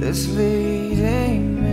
that's leading